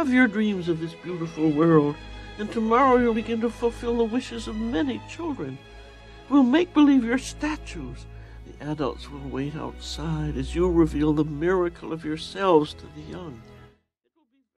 Have your dreams of this beautiful world, and tomorrow you'll begin to fulfill the wishes of many children. We'll make believe you're statues. The adults will wait outside as you reveal the miracle of yourselves to the young.